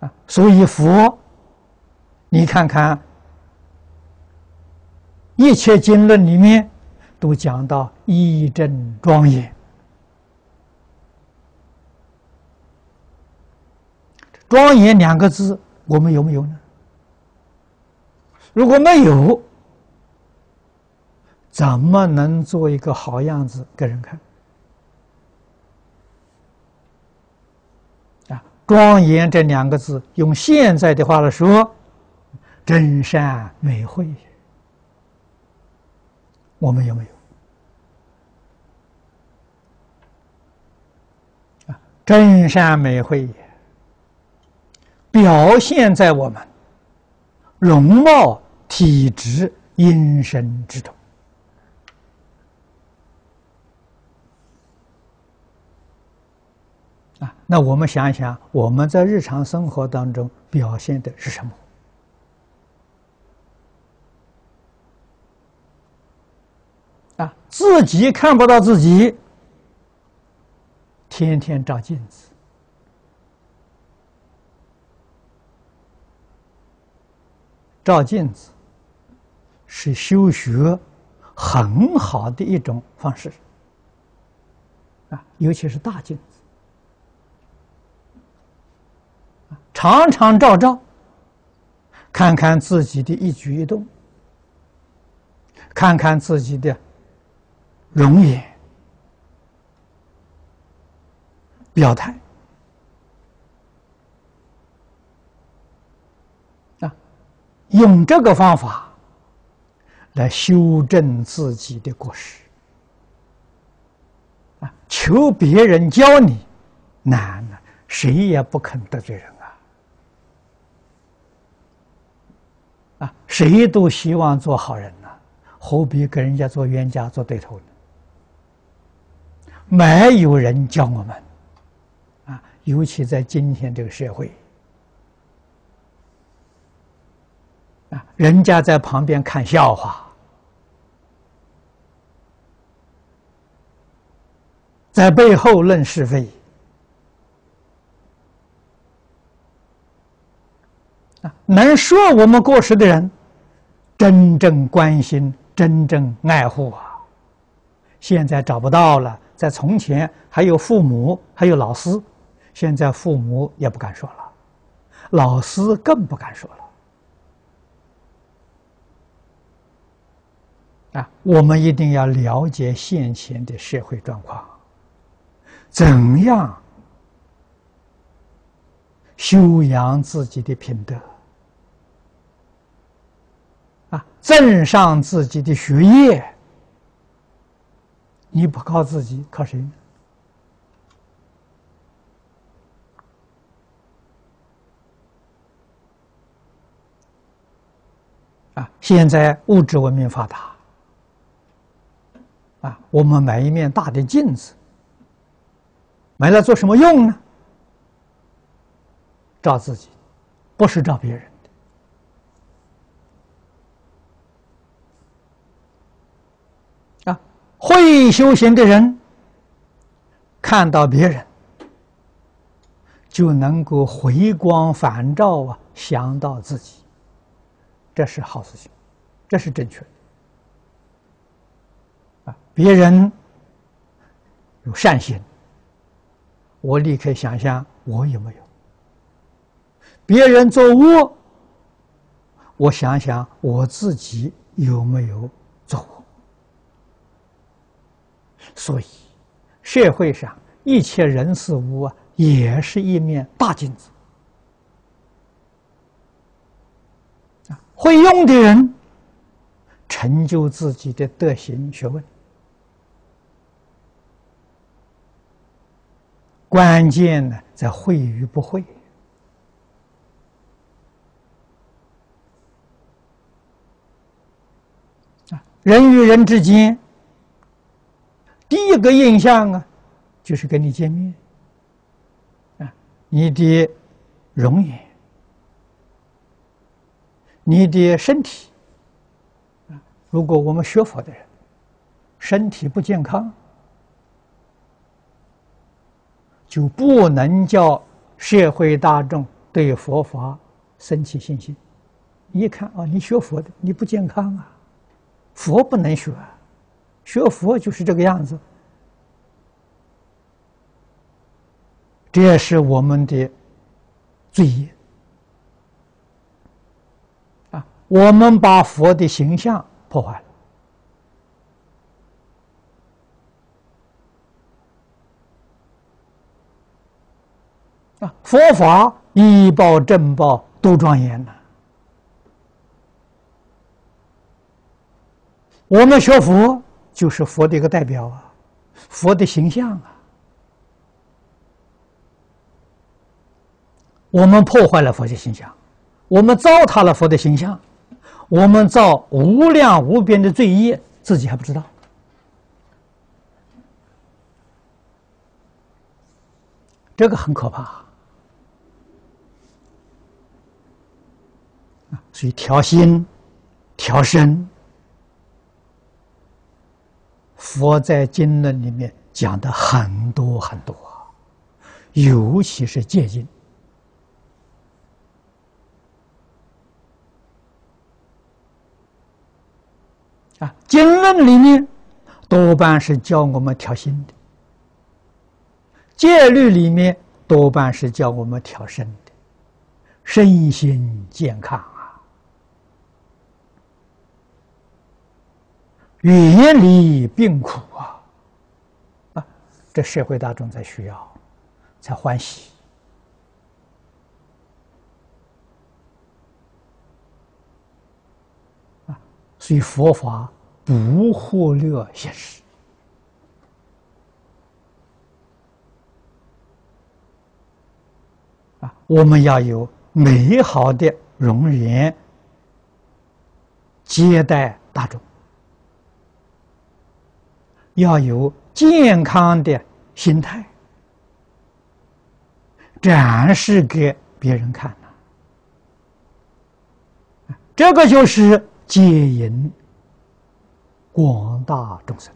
啊，所以佛，你看看一切经论里面都讲到义正庄严，庄严两个字，我们有没有呢？如果没有，怎么能做一个好样子给人看？啊，庄严这两个字，用现在的话来说，真善美慧，我们有没有？啊，真善美慧表现在我们容貌、体质、音声之中。啊，那我们想一想，我们在日常生活当中表现的是什么？啊，自己看不到自己，天天照镜子，照镜子是修学很好的一种方式。啊，尤其是大镜子。常常照照，看看自己的一举一动，看看自己的容颜、表态啊，用这个方法来修正自己的过失啊，求别人教你难了，谁也不肯得罪人。啊，谁都希望做好人呐，何必跟人家做冤家、做对头呢？没有人教我们，啊，尤其在今天这个社会，啊，人家在旁边看笑话，在背后论是非。能说我们过失的人，真正关心、真正爱护啊，现在找不到了。在从前还有父母，还有老师，现在父母也不敢说了，老师更不敢说了。啊，我们一定要了解现前的社会状况，怎样？修养自己的品德，啊，增上自己的学业。你不靠自己，靠谁呢？啊，现在物质文明发达，啊，我们买一面大的镜子，买来做什么用呢？照自己，不是照别人的。啊，会修行的人看到别人，就能够回光返照啊，想到自己，这是好事情，这是正确的。啊，别人有善心，我立刻想想我有没有。别人做恶，我想想我自己有没有做恶。所以，社会上一切人事物啊，也是一面大镜子。啊，会用的人，成就自己的德行学问。关键呢，在会与不会。啊人与人之间，一个印象啊，就是跟你见面啊，你的容颜，你的身体啊。如果我们学佛的人身体不健康，就不能叫社会大众对佛法升起信心。一看啊，你学佛的你不健康啊，佛不能学，学佛就是这个样子。也是我们的罪业啊！我们把佛的形象破坏了。啊，佛法一报正报多庄严呐！我们学佛就是佛的一个代表啊，佛的形象啊。我们破坏了佛的形象，我们糟蹋了佛的形象，我们造无量无边的罪业，自己还不知道。这个很可怕啊。所以调心、调身，佛在经论里面讲的很多很多，尤其是戒经啊，经论里面多半是教我们调心的，戒律里面多半是教我们调身的，身心健康。远离病苦啊！啊，这社会大众才需要，才欢喜所以佛法不忽略现实啊！我们要有美好的容颜接待大众。要有健康的心态，展示给别人看这个就是接引广大众生。